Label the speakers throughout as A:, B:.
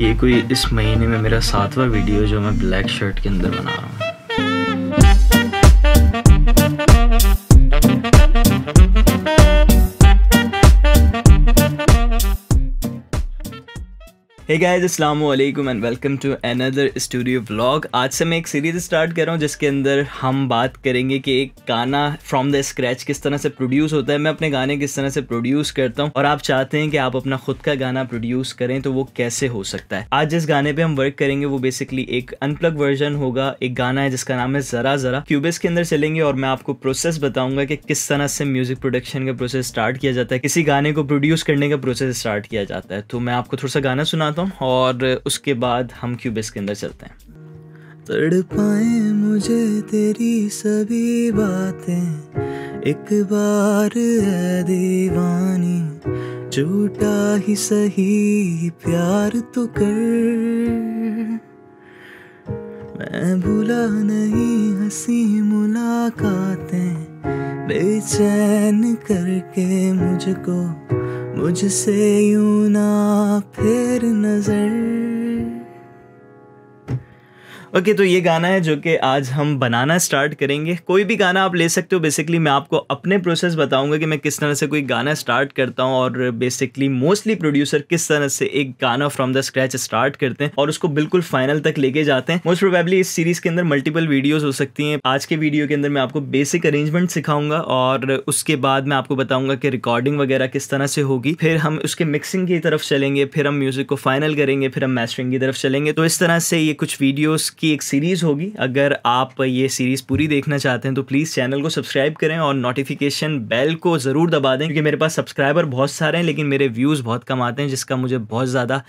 A: ये कोई इस महीने में मेरा सातवां वीडियो जो मैं ब्लैक शर्ट के अंदर बना रहा हूँ। हे गाइस अस्सलाम वालेकुम and welcome to another studio vlog आज से मैं एक सीरीज़ स्टार्ट कर रहा हूँ, जिसके अंदर हम बात करेंगे कि एक गाना फ्रॉम द स्क्रैच किस तरह से प्रोड्यूस होता है। मैं अपने गाने किस तरह से प्रोड्यूस करता हूँ, और आप चाहते हैं कि आप अपना खुद का गाना प्रोड्यूस करें तो वो कैसे हो सकता है। आज जिस गाने पर हम वर्क करेंगे, वो बेसिकली एक अनप्लग वर्जन होगा। एक गाना है जिसका नाम है जरा जरा। क्यूबिस के अंदर चलेंगे और मैं आपको प्रोसेस बताऊँगा कि किस तरह से म्यूज़िक प्रोडक्शन का प्रोसेस स्टार्ट किया जाता है। किसी गाने को प्रोड्यूस करने का प्रोसेस स्टार्ट किया जाता है। तो मैं आपको थोड़ा सा गाना सुनाता हूँ और उसके बाद हम क्यूबिस के अंदर चलते हैं।
B: तड़पाए मुझे तेरी सभी बातें। एक बार है दीवानी, झूठा ही सही, प्यार तो कर। मैं भूला नहीं हँसी मुलाकातें बेचैन करके मुझको मुझसे यूँ ना फिर नज़र।
A: ओके okay, तो ये गाना है जो कि आज हम बनाना स्टार्ट करेंगे। कोई भी गाना आप ले सकते हो। बेसिकली मैं आपको अपने प्रोसेस बताऊँगा कि मैं किस तरह से कोई गाना स्टार्ट करता हूँ और बेसिकली मोस्टली प्रोड्यूसर किस तरह से एक गाना फ्रॉम द स्क्रैच स्टार्ट करते हैं और उसको बिल्कुल फाइनल तक लेके जाते हैं। मोस्ट प्रोबेबली इस सीरीज़ के अंदर मल्टीपल वीडियोज़ हो सकती हैं। आज के वीडियो के अंदर मैं आपको बेसिक अरेंजमेंट सिखाऊँगा और उसके बाद मैं आपको बताऊँगा कि रिकॉर्डिंग वगैरह किस तरह से होगी। फिर हम उसके मिक्सिंग की तरफ़ चलेंगे फिर हम म्यूज़िक को फाइनल करेंगे फिर हम मैस्टरिंग की तरफ़ चलेंगे। तो इस तरह से ये कुछ वीडियोस की एक सीरीज़ होगी। अगर आप ये सीरीज़ पूरी देखना चाहते हैं तो प्लीज़ चैनल को सब्सक्राइब करें और नोटिफिकेशन बेल को ज़रूर दबा दें, क्योंकि मेरे पास सब्सक्राइबर बहुत सारे हैं, लेकिन मेरे व्यूज़ बहुत कम आते हैं, जिसका मुझे बहुत ज़्यादा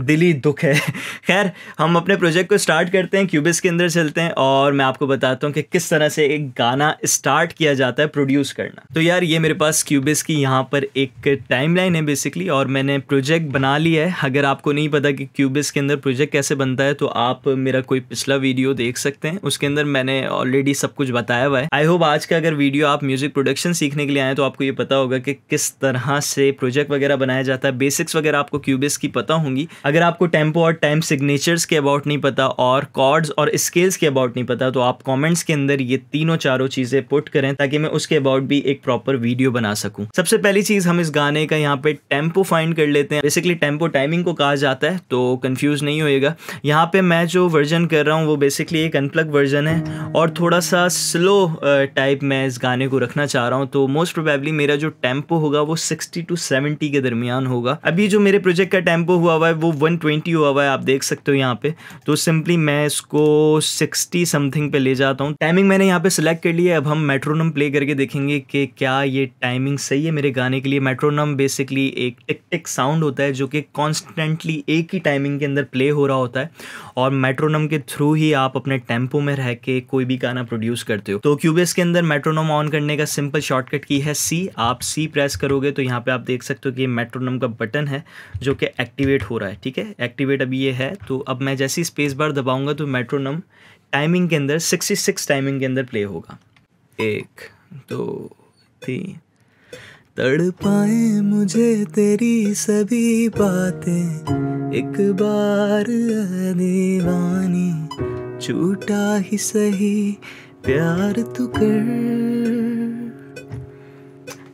A: दिली दुख है। खैर, हम अपने प्रोजेक्ट को स्टार्ट करते हैं क्यूबिस के अंदर चलते हैं, और मैं आपको बताता हूँ कि किस तरह से एक गाना स्टार्ट किया जाता है प्रोड्यूस करना। तो यार, ये मेरे पास क्यूबिस की यहाँ पर एक टाइम है बेसिकली और मैंने प्रोजेक्ट बना लिया है। अगर आपको नहीं पता कि क्यूबिस के अंदर प्रोजेक्ट कैसे बनता है तो आप मेरा कोई पिछला वीडियो देख सकते हैं। उसके अंदर मैंने ऑलरेडी सब कुछ बताया हुआ है। आई होप आज का अगर वीडियो आप म्यूज़िक प्रोडक्शन सीखने के लिए आए तो आपको ये पता होगा कि किस तरह से प्रोजेक्ट वगैरह बनाया जाता है। बेसिक्स वगैरह आपको क्यूबिस की पता होंगी। अगर आपको टेंपो और टाइम सिग्नेचर्स के अबाउट नहीं पता, और कॉर्ड्स और स्केल्स के अबाउट नहीं पता तो आप कॉमेंट्स के अंदर ये तीनों चारों चीज़ें पुट करें, ताकि मैं उसके अबाउट भी एक प्रॉपर वीडियो बना सकूँ। सबसे पहली चीज़ हम इस गाने का यहाँ पे टेंपो फाइंड कर लेते हैं। बेसिकली टेंपो टाइमिंग को कहा जाता है तो कंफ्यूज नहीं होएगा। यहाँ पे मैं जो वर्जन कर रहा हूँ, वो बेसिकली एक अनप्लग वर्जन है और थोड़ा सा स्लो टाइप मैं इस गाने को रखना चाह रहा हूँ तो मोस्ट प्रोबेबली मेरा जो टेंपो होगा वो 60 टू 70 के दरमियान होगा। अभी जो मेरे प्रोजेक्ट का टेंपो हुआ हुआ है, वो 120 हुआ हुआ है, आप देख सकते हो यहाँ पे। तो सिंपली मैं इसको 60 समथिंग पे ले जाता हूँ। टाइमिंग मैंने यहाँ पे सिलेक्ट कर लिया है, अब हम मेट्रोनम प्ले करके देखेंगे कि क्या ये टाइमिंग सही है मेरे गाने के लिए। मेट्रोनम बेसिकली एक टिक टिक साउंड होता है, जो कि कॉन्स्टेंटली एक ही टाइमिंग के अंदर प्ले हो रहा होता है। और मेट्रोनम के थ्रू ही आप अपने टेंपो में रह के कोई भी गाना प्रोड्यूस करते हो। तो क्यूबेस के अंदर मेट्रोनम ऑन करने का सिंपल शॉर्टकट की है सी आप सी प्रेस करोगे तो यहाँ पे आप देख सकते हो कि मेट्रोनम का बटन है, जो कि एक्टिवेट हो रहा है, ठीक है? एक्टिवेट अभी ये है तो अब मैं जैसी स्पेस बार दबाऊँगा तो मेट्रोनम टाइमिंग के अंदर 66 टाइमिंग के अंदर प्ले होगा। एक, दो, तीन
B: तड़ पाए मुझे तेरी सभी बातें। एक बार दीवानी झूठा ही सही, प्यार तू कर।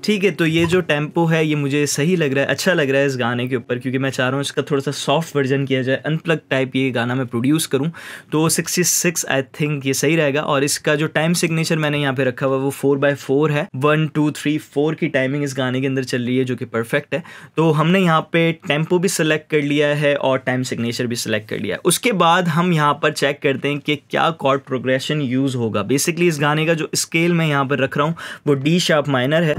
A: ठीक है तो ये जो टेंपो है, ये मुझे सही लग रहा है अच्छा लग रहा है इस गाने के ऊपर, क्योंकि मैं चाह रहा हूँ इसका थोड़ा सा सॉफ्ट वर्जन किया जाए अनप्लग टाइप ये गाना मैं प्रोड्यूस करूँ। तो 66 आई थिंक ये सही रहेगा, और इसका जो टाइम सिग्नेचर मैंने यहाँ पे रखा हुआ, वो फोर बाय फोर है। वन टू थ्री फोर की टाइमिंग इस गाने के अंदर चल रही है, जो कि परफेक्ट है। तो हमने यहाँ पे टेंपो भी सिलेक्ट कर लिया है, और टाइम सिग्नेचर भी सिलेक्ट कर लिया है। उसके बाद हम यहाँ पर चेक करते हैं कि क्या कॉर्ड प्रोग्रेशन यूज़ होगा। बेसिकली इस गाने का जो स्केल मैं यहाँ पर रख रहा हूँ, वो डी शार्प माइनर है।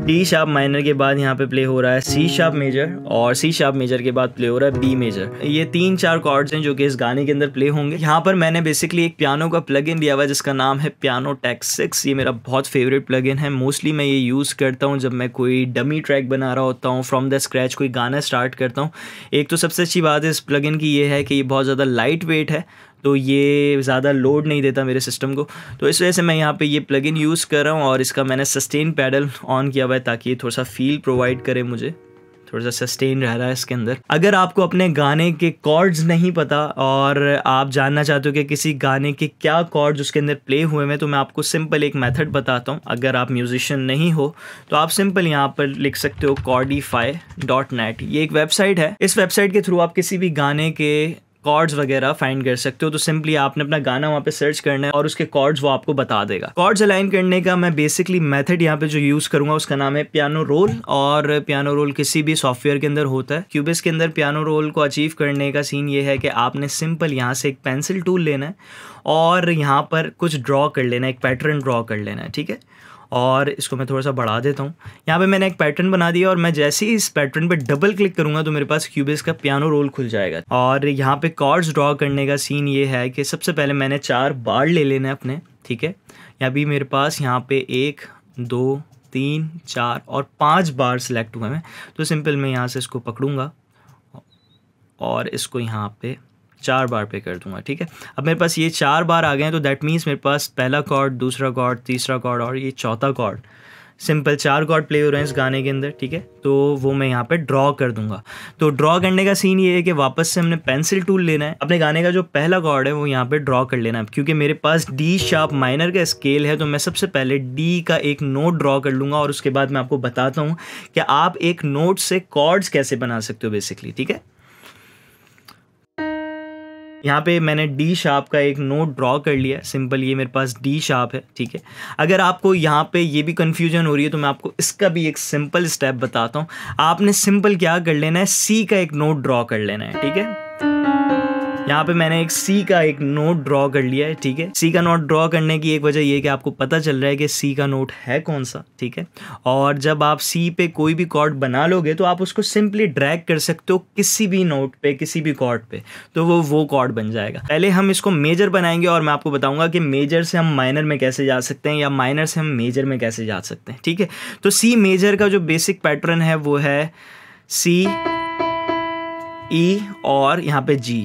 A: डी शार्प माइनर के बाद यहाँ पे प्ले हो रहा है सी शार्प मेजर और सी शार्प मेजर के बाद प्ले हो रहा है बी मेजर ये तीन चार कॉर्ड्स हैं जो कि इस गाने के अंदर प्ले होंगे। यहाँ पर मैंने बेसिकली एक पियानो का प्लग इन दिया हुआ है जिसका नाम है पियानो टेक्स सिक्स ये मेरा बहुत फेवरेट प्लग इन है। मोस्टली मैं ये यूज़ करता हूँ जब मैं कोई डमी ट्रैक बना रहा होता हूँ। फ्रॉम द स्क्रैच कोई गाना स्टार्ट करता हूँ। एक तो सबसे अच्छी बात है इस प्लग की ये है कि ये बहुत ज़्यादा लाइट वेट है तो ये ज़्यादा लोड नहीं देता मेरे सिस्टम को। तो इस वजह से मैं यहाँ पे ये प्लगइन यूज़ कर रहा हूँ और इसका मैंने सस्टेन पैडल ऑन किया हुआ है ताकि ये थोड़ा सा फील प्रोवाइड करे मुझे। थोड़ा सा सस्टेन रह रहा है इसके अंदर। अगर आपको अपने गाने के कॉर्ड्स नहीं पता और आप जानना चाहते हो कि किसी गाने के क्या कॉर्ड्स उसके अंदर प्ले हुए हैं तो मैं आपको सिंपल एक मेथड बताता हूँ। अगर आप म्यूजिशियन नहीं हो तो आप सिंपल यहाँ पर लिख सकते हो कॉर्डीफाई डॉट नेट ये एक वेबसाइट है। इस वेबसाइट के थ्रू आप किसी भी गाने के कॉर्ड्स वगैरह फाइंड कर सकते हो तो सिंपली आपने अपना गाना वहाँ पे सर्च करना है और उसके कॉर्ड्स वो आपको बता देगा। कॉर्ड्स अलाइन करने का मैं बेसिकली मेथड यहाँ पे जो यूज़ करूँगा, उसका नाम है पियानो रोल और पियानो रोल किसी भी सॉफ्टवेयर के अंदर होता है। क्यूबिस के अंदर पियानो रोल को अचीव करने का सीन ये है कि आपने सिंपल यहाँ से एक पेंसिल टूल लेना है और यहाँ पर कुछ ड्रॉ कर लेना है, एक पैटर्न ड्रॉ कर लेना है, ठीक है? और इसको मैं थोड़ा सा बढ़ा देता हूँ। यहाँ पे मैंने एक पैटर्न बना दिया और मैं जैसे ही इस पैटर्न पे डबल क्लिक करूँगा तो मेरे पास क्यूबेस का पियानो रोल खुल जाएगा। और यहाँ पे कॉर्ड्स ड्रॉ करने का सीन ये है कि सबसे पहले मैंने चार बार ले लेने अपने, ठीक है? यहाँ भी मेरे पास यहाँ पे एक, दो, तीन, चार और पाँच बार सेलेक्ट हुए हैं। तो सिंपल मैं यहाँ से इसको पकड़ूँगा और इसको यहाँ पे चार बार पे कर दूँगा, ठीक है? अब मेरे पास ये चार बार आ गए हैं तो दैट मीन्स मेरे पास पहला कॉर्ड दूसरा कॉर्ड तीसरा कॉर्ड और ये चौथा कॉर्ड सिंपल चार कॉर्ड प्ले हो रहे हैं इस गाने के अंदर, ठीक है? तो वो मैं यहाँ पे ड्रॉ कर दूँगा। तो ड्रॉ करने का सीन ये है कि वापस से हमने पेंसिल टूल लेना है। अपने गाने का जो पहला कॉर्ड है, वो यहाँ पे ड्रॉ कर लेना है, क्योंकि मेरे पास डी शार्प माइनर का स्केल है तो मैं सबसे पहले डी का एक नोट ड्रॉ कर लूँगा और उसके बाद मैं आपको बताता हूँ कि आप एक नोट से कॉर्ड्स कैसे बना सकते हो बेसिकली ठीक है? यहाँ पे मैंने डी शार्प का एक नोट ड्रॉ कर लिया सिंपल ये मेरे पास डी शार्प है, ठीक है? अगर आपको यहाँ पे ये भी कन्फ्यूज़न हो रही है तो मैं आपको इसका भी एक सिंपल स्टेप बताता हूँ। आपने सिंपल क्या कर लेना है? सी का एक नोट ड्रॉ कर लेना है, ठीक है? यहाँ पे मैंने एक सी का एक नोट ड्रॉ कर लिया है, ठीक है? सी का नोट ड्रॉ करने की एक वजह ये कि आपको पता चल रहा है कि सी का नोट है कौन सा, ठीक है? और जब आप सी पे कोई भी कॉर्ड बना लोगे तो आप उसको सिंपली ड्रैग कर सकते हो किसी भी नोट पे, किसी भी कॉर्ड पे तो वो वो कॉर्ड बन जाएगा। पहले हम इसको मेजर बनाएँगे और मैं आपको बताऊँगा कि मेजर से हम माइनर में कैसे जा सकते हैं या माइनर से हम मेजर में कैसे जा सकते हैं, ठीक है? तो सी मेजर का जो बेसिक पैटर्न है, वो है सी ई e और यहाँ पे जी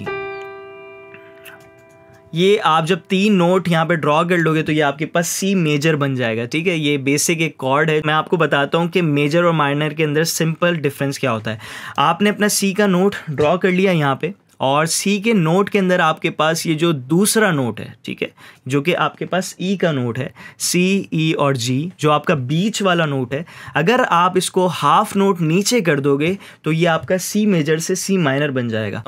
A: ये आप जब तीन नोट यहाँ पे ड्रॉ कर लोगे तो ये आपके पास सी मेजर बन जाएगा, ठीक है? ये बेसिक एक कॉर्ड है। मैं आपको बताता हूँ कि मेजर और माइनर के अंदर सिंपल डिफरेंस क्या होता है। आपने अपना सी का नोट ड्रॉ कर लिया यहाँ पे और सी के नोट के अंदर आपके पास ये जो दूसरा नोट है, ठीक है? जो कि आपके पास ई e का नोट है सी ई e और जी जो आपका बीच वाला नोट है। अगर आप इसको हाफ़ नोट नीचे कर दोगे तो ये आपका सी मेजर से सी माइनर बन जाएगा।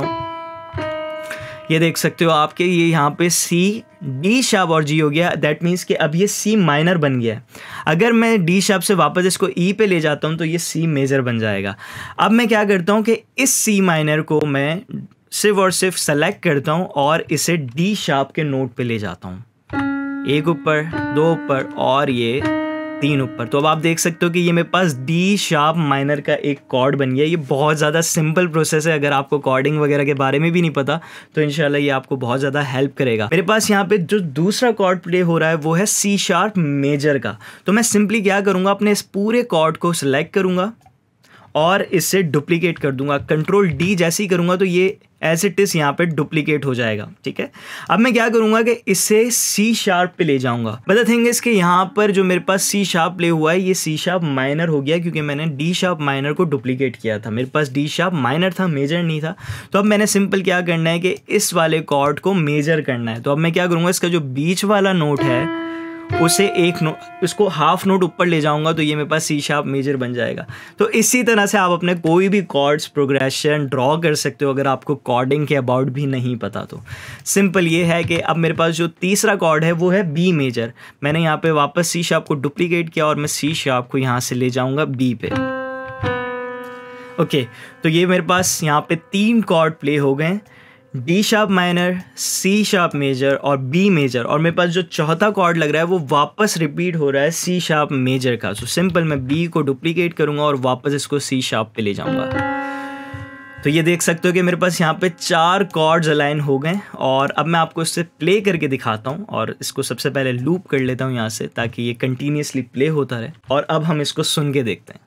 A: ये देख सकते हो आपके, ये यहाँ पे सी डी शार्प और जी हो गया। दैट मीन्स कि अब ये सी माइनर बन गया। है अगर मैं डी शार्प से वापस इसको ई e पे ले जाता हूँ तो ये सी मेजर बन जाएगा। अब मैं क्या करता हूँ कि इस सी माइनर को मैं सिर्फ़ और सिर्फ़ सेलेक्ट करता हूँ और इसे डी शार्प के नोट पे ले जाता हूँ। एक ऊपर, दो ऊपर और ये तीन ऊपर। तो अब आप देख सकते हो कि ये मेरे पास डी शार्प माइनर का एक कॉर्ड बन गया। ये बहुत ज़्यादा सिंपल प्रोसेस है, अगर आपको कॉर्डिंग वगैरह के बारे में भी नहीं पता तो इनशाला ये आपको बहुत ज़्यादा हेल्प करेगा। मेरे पास यहाँ पे जो दूसरा कॉर्ड प्ले हो रहा है, वो है सी शार्प मेजर का। तो मैं सिंपली क्या करूँगा, अपने इस पूरे कॉर्ड को सिलेक्ट करूँगा। और इसे डुप्लीकेट कर दूँगा। कंट्रोल डी जैसे ही करूँगा तो ये एज इट इज़ यहाँ पे डुप्लीकेट हो जाएगा, ठीक है? अब मैं क्या करूँगा कि इसे सी शार्प पे ले जाऊँगा। बट थिंग इसके यहाँ पर जो मेरे पास सी शार्प ले हुआ है, ये सी शार्प माइनर हो गया क्योंकि मैंने डी शार्प माइनर को डुप्लीकेट किया था। मेरे पास डी शार्प माइनर था मेजर नहीं था। तो अब मैंने सिंपल क्या करना है कि इस वाले कॉर्ड को मेजर करना है। तो अब मैं क्या करूँगा, इसका जो बीच वाला नोट है उसे एक नोट उसको हाफ़ नोट ऊपर ले जाऊँगा तो ये मेरे पास सी शार्प मेजर बन जाएगा। तो इसी तरह से आप अपने कोई भी कॉर्ड्स प्रोग्रेशन ड्रॉ कर सकते हो अगर आपको कॉर्डिंग के अबाउट भी नहीं पता तो। सिंपल ये है कि अब मेरे पास जो तीसरा कॉर्ड है वो है बी मेजर मैंने यहाँ पे वापस सी शार्प को डुप्लीकेट किया और मैं सी शार्प को यहाँ से ले जाऊँगा बी पे। ओके okay, तो ये मेरे पास यहाँ पे तीन कॉर्ड प्ले हो गए। D sharp minor C sharp major और बी मेजर और मेरे पास जो चौथा कॉर्ड लग रहा है वो वापस रिपीट हो रहा है सी शार्प मेजर का. सो so, सिंपल मैं बी को डुप्लीकेट करूँगा और वापस इसको सी शार्प पे ले जाऊँगा. तो ये देख सकते हो कि मेरे पास यहाँ पे चार कॉर्ड्स अलाइन हो गए और अब मैं आपको इससे प्ले करके दिखाता हूँ और इसको सबसे पहले लूप कर लेता हूँ यहाँ से ताकि ये कंटिन्यूसली प्ले होता रहे और अब हम इसको सुन के देखते हैं.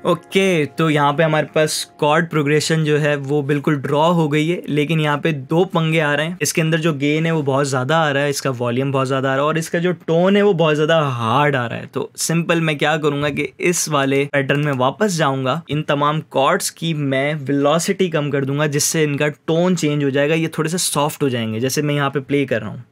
A: ओके okay, तो यहाँ पे हमारे पास कॉर्ड प्रोग्रेशन जो है वो बिल्कुल ड्रॉ हो गई है लेकिन यहाँ पे दो पंगे आ रहे हैं। इसके अंदर जो गेन है वो बहुत ज़्यादा आ रहा है इसका वॉल्यूम बहुत ज़्यादा आ रहा है और इसका जो टोन है वो बहुत ज़्यादा हार्ड आ रहा है। तो सिंपल मैं क्या करूँगा कि इस वाले पैटर्न में वापस जाऊँगा। इन तमाम कॉर्ड्स की मैं विलोसिटी कम कर दूँगा जिससे इनका टोन चेंज हो जाएगा ये थोड़े से सॉफ्ट हो जाएँगे जैसे मैं यहाँ पे प्ले कर रहा हूँ।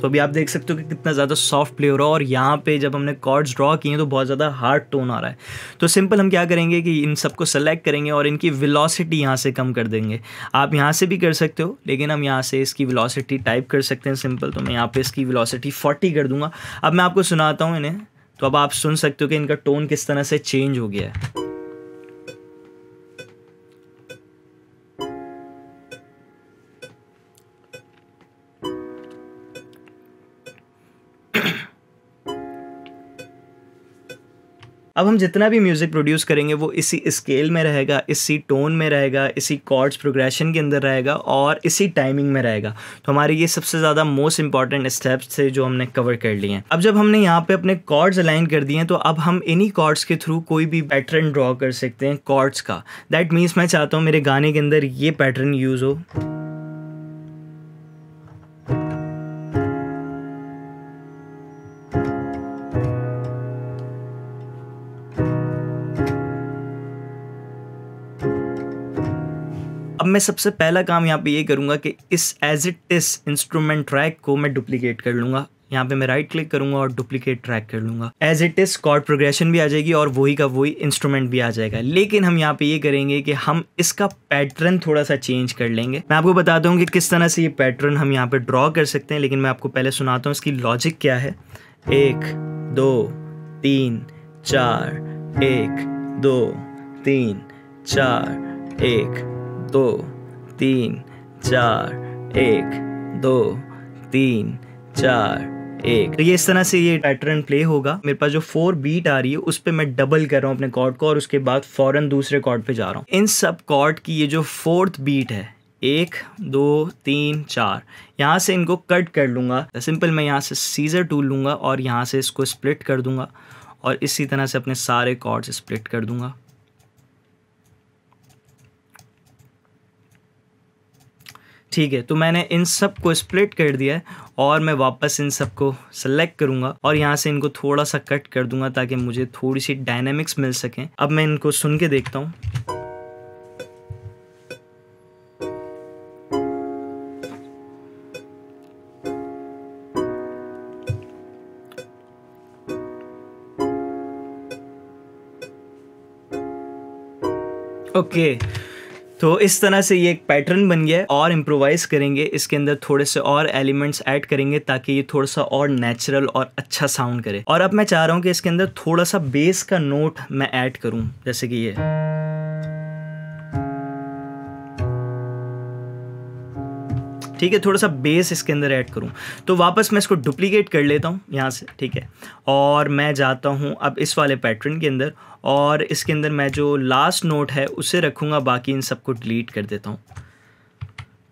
A: तो अभी आप देख सकते हो कि कितना ज़्यादा सॉफ्ट प्ले हो रहा है और यहाँ पे जब हमने कॉर्ड्स ड्रॉ किए हैं तो बहुत ज़्यादा हार्ड टोन आ रहा है। तो सिंपल हम क्या करेंगे कि इन सबको सेलेक्ट करेंगे और इनकी विलोसिटी यहाँ से कम कर देंगे। आप यहाँ से भी कर सकते हो, लेकिन हम यहाँ से इसकी विलोसिटी टाइप कर सकते हैं सिंपल तो मैं यहाँ पर इसकी विलोसिटी फोर्टी कर दूँगा। अब मैं आपको सुनाता हूँ इन्हें। तो अब आप सुन सकते हो कि इनका टोन किस तरह से चेंज हो गया है। अब हम जितना भी म्यूज़िक प्रोड्यूस करेंगे, वो इसी स्केल में रहेगा, इसी टोन में रहेगा, इसी कॉर्ड्स प्रोग्रेशन के अंदर रहेगा और इसी टाइमिंग में रहेगा। तो हमारे ये सबसे ज़्यादा मोस्ट इंपॉर्टेंट स्टेप्स थे जो हमने कवर कर लिए हैं। अब जब हमने यहाँ पे अपने कॉर्ड्स अलाइन कर दिए हैं तो अब हम इन्हीं कॉर्ड्स के थ्रू कोई भी पैटर्न ड्रॉ कर सकते हैं कॉर्ड्स का। दैट मीन्स मैं चाहता हूँ मेरे गाने के अंदर ये पैटर्न यूज़ हो। मैं सबसे पहला काम यहाँ पे ये करूँगा कि इस as it is instrument track को मैं डुप्लीकेट कर लूँगा। यहाँ पे मैं राइट क्लिक करूँगा और डुप्लीकेट ट्रैक कर लूँगा। As it is chord progression भी आ जाएगी और वही का वही इंस्ट्रूमेंट भी आ जाएगा। लेकिन हम यहाँ पे ये करेंगे कि हम इसका पैटर्न थोड़ा सा चेंज कर लेंगे। मैं आपको बताता हूँ कि किस तरह से ये पैटर्न हम यहाँ पे ड्रॉ कर सकते हैं, लेकिन मैं आपको पहले सुनाता हूँ इसकी लॉजिक क्या है। एक, दो, तीन, चार, एक, दो, तीन, चार, एक, दो। तीन, चार, एक, दो, तीन, चार, एक। तो ये इस तरह से ये पैटर्न प्ले होगा। मेरे पास जो फोर बीट आ रही है, उस पर मैं डबल कर रहा हूँ अपने कॉर्ड को और उसके बाद फ़ौरन दूसरे कॉर्ड पे जा रहा हूँ। इन सब कॉर्ड की ये जो फोर्थ बीट है, एक, दो, तीन, चार, यहाँ से इनको कट कर लूँगा। सिंपल मैं यहाँ से सीज़र टूल लूँगा और यहाँ से इसको स्प्लिट कर दूँगा और इसी तरह से अपने सारे कॉर्ड्स स्प्लिट कर दूँगा। ठीक है तो मैंने इन सबको स्प्लिट कर दिया है और मैं वापस इन सबको सेलेक्ट करूँगा और यहाँ से इनको थोड़ा सा कट कर दूँगा ताकि मुझे थोड़ी सी डायनेमिक्स मिल सकें अब मैं इनको सुन के देखता हूँ ओके okay. तो इस तरह से ये एक पैटर्न बन गया और इम्प्रोवाइज़ करेंगे। इसके अंदर थोड़े से और एलिमेंट्स ऐड करेंगे ताकि ये थोड़ा सा और नेचुरल और अच्छा साउंड करे। और अब मैं चाह रहा हूँ कि इसके अंदर थोड़ा सा बेस का नोट मैं ऐड करूँ, जैसे कि ये। ठीक है, थोड़ा सा बेस इसके अंदर ऐड करूँ। तो वापस मैं इसको डुप्लीकेट कर लेता हूँ यहाँ से, ठीक है। और मैं जाता हूँ अब इस वाले पैटर्न के अंदर, और इसके अंदर मैं जो लास्ट नोट है, उसे रखूँगा, बाकी इन सबको डिलीट कर देता हूँ,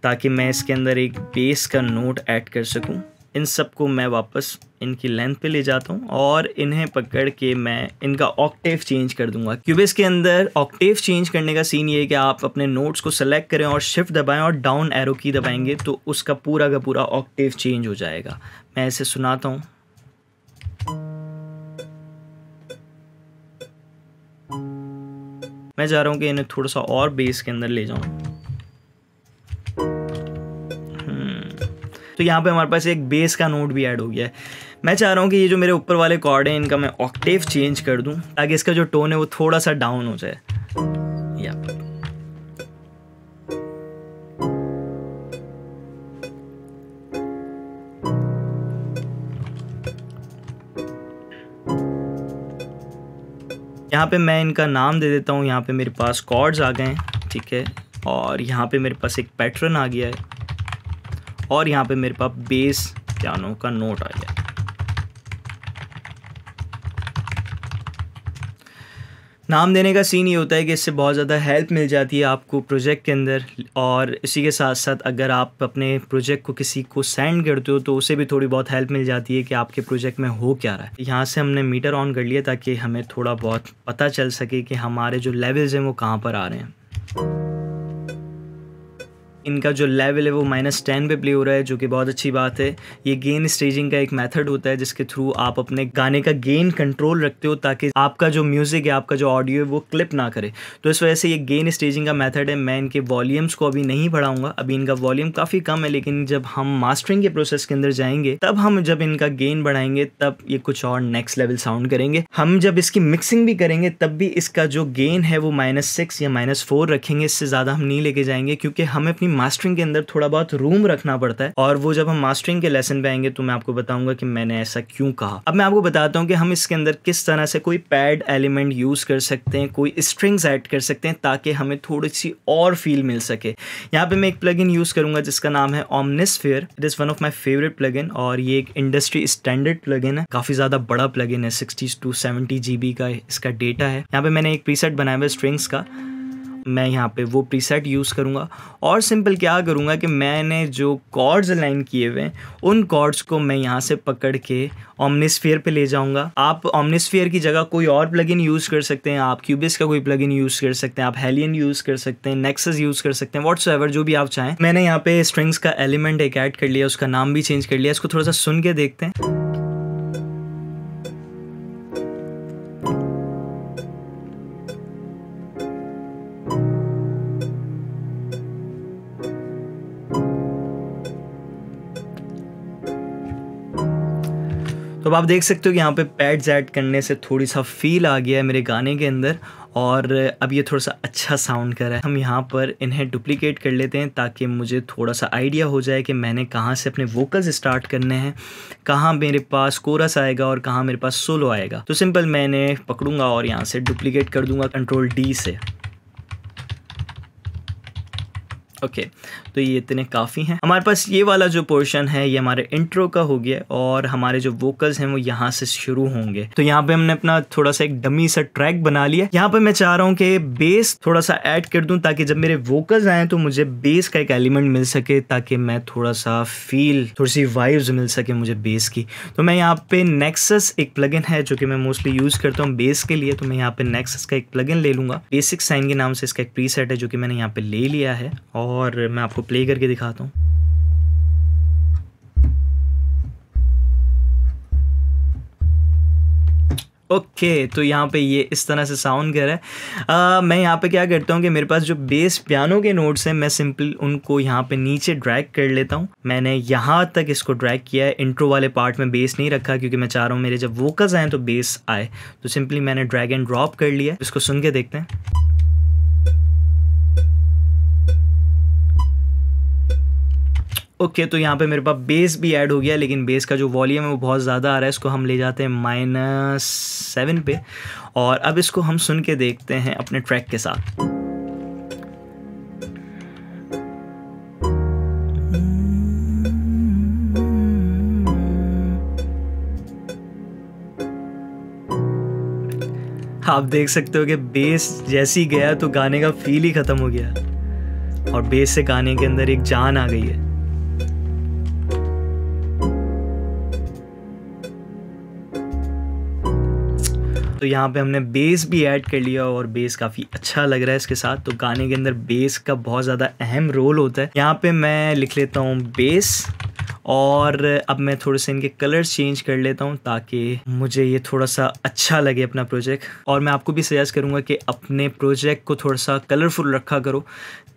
A: ताकि मैं इसके अंदर एक बेस का नोट ऐड कर सकूँ। इन सबको मैं वापस इनकी लेंथ पे ले जाता हूँ और इन्हें पकड़ के मैं इनका ऑक्टेव चेंज कर दूँगा। क्यूबिस के अंदर ऑक्टेव चेंज करने का सीन ये है कि आप अपने नोट्स को सेलेक्ट करें और शिफ्ट दबाएँ और डाउन एरो की दबाएँगे तो उसका पूरा का पूरा ऑक्टेव चेंज हो जाएगा। मैं इसे सुनाता हूँ। मैं चाह रहा हूँ कि इन्हें थोड़ा सा और बेस के अंदर ले जाऊँ। तो यहाँ पे हमारे पास एक बेस का नोट भी ऐड हो गया है। मैं चाह रहा हूँ कि ये जो मेरे ऊपर वाले कॉर्ड हैं, इनका मैं ऑक्टेव चेंज कर दूँ, ताकि इसका जो टोन है वो थोड़ा सा डाउन हो जाए। या यहाँ पे मैं इनका नाम दे देता हूँ। यहाँ पे मेरे पास कॉर्ड्स आ गए हैं, ठीक है? और यहाँ पे मेरे पास एक पैटर्न आ गया है। और यहाँ पे मेरे पास बेस पियानो का नोट आ गया। नाम देने का सीन ये होता है कि इससे बहुत ज़्यादा हेल्प मिल जाती है आपको प्रोजेक्ट के अंदर और इसी के साथ साथ अगर आप अपने प्रोजेक्ट को किसी को सेंड करते हो तो उसे भी थोड़ी बहुत हेल्प मिल जाती है कि आपके प्रोजेक्ट में हो क्या रहा है। यहाँ से हमने मीटर ऑन कर लिया ताकि हमें थोड़ा बहुत पता चल सके कि हमारे जो लेवल्स हैं वो कहाँ पर आ रहे हैं। इनका जो लेवल है वो माइनस टेन पे प्ले हो रहा है, जो कि बहुत अच्छी बात है। ये गेन स्टेजिंग का एक मेथड होता है, जिसके थ्रू आप अपने गाने का गेन कंट्रोल रखते हो, ताकि आपका जो म्यूज़िक है, आपका जो ऑडियो है, वो क्लिप ना करे। तो इस वजह से ये गेन स्टेजिंग का मेथड है। मैं इनके वॉल्यूम्स को अभी नहीं बढ़ाऊँगा। अभी इनका वॉल्यूम काफ़ी कम है, लेकिन जब हम मास्टरिंग के प्रोसेस के अंदर जाएँगे, तब हम जब इनका गेन बढ़ाएँगे, तब ये कुछ और नेक्स्ट लेवल साउंड करेंगे। हम जब इसकी मिक्सिंग भी करेंगे, तब भी इसका जो गेन है, वो माइनस सिक्स या माइनस फोर रखेंगे। इससे ज़्यादा हम नहीं लेके जाएँगे, क्योंकि हमें अपनी मास्टरिंग के अंदर थोड़ा बहुत रूम रखना पड़ता है। और वो जब हम मास्टरिंग के लेसन पे आएँगे तो मैं आपको बताऊँगा कि मैंने ऐसा क्यों कहा। अब मैं आपको बताता हूँ कि हम इसके अंदर किस तरह से कोई पैड एलिमेंट यूज़ कर सकते हैं, कोई स्ट्रिंग्स ऐड कर सकते हैं, ताकि हमें थोड़ी सी और फील मिल सके। यहाँ पे मैं एक प्लग यूज़ करूँगा जिसका नाम है Omnisphere it is one of my favourite plug और ये एक इंडस्ट्री स्टैंडर्ड प्लग है। काफ़ी ज़्यादा बड़ा प्लग है सिक्सटी टू सेवेंटी जी का इसका डेटा है। यहाँ पे मैंने एक प्रीसेट बनाया हुआ स्ट्रिंग्स का। मैं यहाँ पे वो प्रीसेट यूज़ करूँगा। और सिंपल क्या करूँगा कि मैंने जो कॉर्ड्स अलाइन किए हुए हैं, उन कॉर्ड्स को मैं यहाँ से पकड़ के ओमनिसफेयर पे ले जाऊँगा। आप ओमनिसफेयर की जगह कोई और प्लगइन यूज़ कर सकते हैं, आप क्यूबिस का कोई प्लगइन यूज़ कर सकते हैं, आप हेलियन यूज़ कर सकते हैं नेक्सस यूज़ कर सकते हैं एवर जो भी आप चाहें। मैंने यहाँ पे स्ट्रिंग्स का एलिमेंट एक ऐड कर लिया, उसका नाम भी चेंज कर लिया, इसको थोड़ा सा सुन के देखते हैं। तो आप देख सकते हो कि यहाँ पे पैड्स ऐड करने से थोड़ी सा फील आ गया है मेरे गाने के अंदर और अब ये थोड़ा सा अच्छा साउंड कर रहा है। हम यहाँ पर इन्हें डुप्लीकेट कर लेते हैं ताकि मुझे थोड़ा सा आइडिया हो जाए कि मैंने कहाँ से अपने वोकल्स स्टार्ट करने हैं, कहाँ मेरे पास कोरस आएगा और कहाँ मेरे पास सोलो आएगा। तो सिंपल मैंने पकड़ूँगा और यहाँ से डुप्लीकेट कर दूँगा कंट्रोल डी से। ओके okay, तो ये इतने काफ़ी हैं। हमारे पास ये वाला जो पोर्शन है ये हमारे इंट्रो का हो गया और हमारे जो वोकल्स हैं वो यहाँ से शुरू होंगे। तो यहाँ पे हमने अपना थोड़ा सा एक डमी सा ट्रैक बना लिया। यहाँ पे मैं चाह रहा हूँ कि बेस थोड़ा सा ऐड कर दूँ ताकि जब मेरे वोकल्स आए तो मुझे बेस का एक एलिमेंट मिल सके ताकि मैं थोड़ा सा फील थोड़ी सी वाइव्स मिल सके मुझे बेस की। तो मैं यहाँ पे नेक्सस एक प्लगइन है जो कि मैं मोस्टली यूज़ करता हूँ बेस के लिए। तो मैं यहाँ पे नेक्सस का एक प्लगइन ले लूँगा। बेसिक साइन के नाम से इसका एक प्री है जो कि मैंने यहाँ पे ले लिया है और मैं आपको प्ले करके दिखाता हूँ। ओके okay, तो यहाँ पे ये इस तरह से साउंड कर रहा है। मैं यहाँ पे क्या करता हूँ कि मेरे पास जो बेस पियानो के नोट्स हैं मैं सिंपल उनको यहाँ पे नीचे ड्रैग कर लेता हूँ। मैंने यहाँ तक इसको ड्रैग किया है। इंट्रो वाले पार्ट में बेस नहीं रखा क्योंकि मैं चाह रहा हूँ मेरे जब वोकल्स आए तो बेस आए। तो सिंपली मैंने ड्रैग एंड ड्रॉप कर लिया। इसको सुन के देखते हैं। ओके okay, तो यहाँ पे मेरे पास बेस भी ऐड हो गया लेकिन बेस का जो वॉल्यूम है वो बहुत ज़्यादा आ रहा है इसको हम ले जाते हैं माइनस सेवन पे। और अब इसको हम सुन के देखते हैं अपने ट्रैक के साथ। आप देख सकते हो कि बेस जैसी गया तो गाने का फील ही ख़त्म हो गया। और बेस से गाने के अंदर एक जान आ गई है। तो यहाँ पे हमने बेस भी ऐड कर लिया और बेस काफ़ी अच्छा लग रहा है इसके साथ। तो गाने के अंदर बेस का बहुत ज़्यादा अहम रोल होता है। यहाँ पे मैं लिख लेता हूँ बेस और अब मैं थोड़े से इनके कलर्स चेंज कर लेता हूँ ताकि मुझे ये थोड़ा सा अच्छा लगे अपना प्रोजेक्ट और मैं आपको भी सजेस्ट करूँगा कि अपने प्रोजेक्ट को थोड़ा सा कलरफुल रखा करो।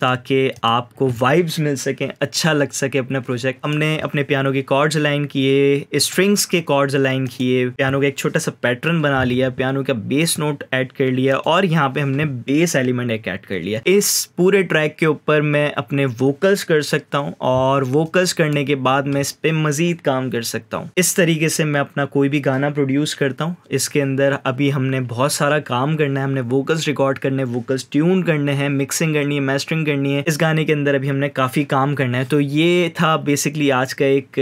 A: ताकि आपको वाइब्स मिल सकें अच्छा लग सके अपना प्रोजेक्ट हमने अपने पियानो के कॉर्ड्स अलाइन किए स्ट्रिंग्स के कॉर्ड्स अलाइन किए पियानो का एक छोटा सा पैटर्न बना लिया पियानो का बेस नोट ऐड कर लिया और यहाँ पे हमने बेस एलिमेंट एक ऐड कर लिया। इस पूरे ट्रैक के ऊपर मैं अपने वोकल्स कर सकता हूँ और वोकल्स करने के बाद मैं इस पर मज़ीद काम कर सकता हूँ। इस तरीके से मैं अपना कोई भी गाना प्रोड्यूस करता हूँ। इसके अंदर अभी हमने बहुत सारा काम करना है, हमने वोकल्स रिकॉर्ड करने वोकल्स ट्यून करने हैं मिक्सिंग करनी है मैस्टरिंग करनी है। इस गाने के अंदर अभी हमने काफ़ी काम करना है। तो ये था बेसिकली आज का एक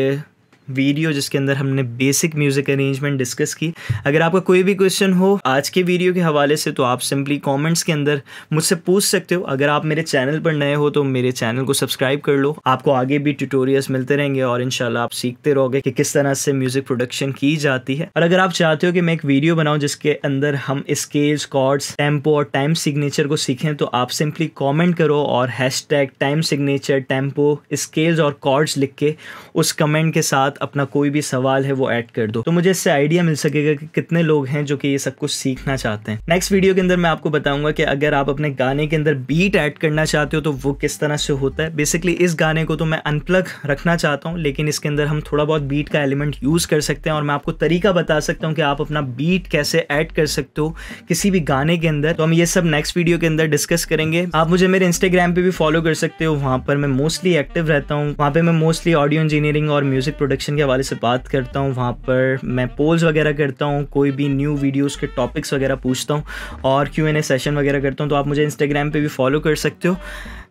A: वीडियो जिसके अंदर हमने बेसिक म्यूज़िक अरेंजमेंट डिस्कस की। अगर आपका कोई भी क्वेश्चन हो आज के वीडियो के हवाले से तो आप सिंपली कॉमेंट्स के अंदर मुझसे पूछ सकते हो। अगर आप मेरे चैनल पर नए हो तो मेरे चैनल को सब्सक्राइब कर लो। आपको आगे भी ट्यूटोरियल्स मिलते रहेंगे और इनशाला आप सीखते रहोगे कि किस तरह से म्यूज़िक प्रोडक्शन की जाती है। और अगर आप चाहते हो कि मैं एक वीडियो बनाऊँ जिसके अंदर हम स्केल्स कॉर्ड्स टेंपो और टाइम सिग्नेचर को सीखें तो आप सिंपली कॉमेंट करो और hash time signature tempo scales और कॉर्ड्स लिख के उस कमेंट के साथ अपना कोई भी सवाल है, वो ऐड कर दो। तो मुझे इससे आइडिया मिल सकेगा कि कितने लोग हैं जो कि ये सब कुछ सीखना चाहते हैं। नेक्स्ट वीडियो के अंदर मैं आपको बताऊँगा कि अगर आप अपने गाने के अंदर बीट ऐड करना चाहते हो तो वो किस तरह से होता है। बेसिकली इस गाने को तो मैं अनप्लग रखना चाहता हूँ, लेकिन इसके अंदर हम थोड़ा बहुत बीट का एलिमेंट यूज़ कर सकते हैं और मैं आपको तरीका बता सकता हूँ कि आप अपना बीट कैसे ऐड कर सकते हो किसी भी गाने के अंदर। तो हम ये सब नेक्स्ट वीडियो के अंदर डिस्कस करेंगे। आप मुझे मेरे इंस्टाग्राम पे भी फॉलो कर सकते हो, वहाँ पर मैं मोस्टली एक्टिव रहता हूँ। वहाँ पे मैं मोस्टली ऑडियो इंजीनियरिंग और म्यूज़िक प्रोडक्शन के हवाले से बात करता हूँ, वहाँ पर मैं पोल्स वगैरह करता हूँ, कोई भी न्यू वीडियोस के टॉपिक्स वगैरह पूछता हूँ और क्यों इन्हें सेशन वगैरह करता हूँ तो आप मुझे इंस्टाग्राम पे भी फॉलो कर सकते हो।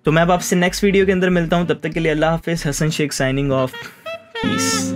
A: तो मैं अब आपसे नेक्स्ट वीडियो के अंदर मिलता हूँ, तब तक के लिए अल्लाह हाफिज़, Hasan Shaikh signing off peace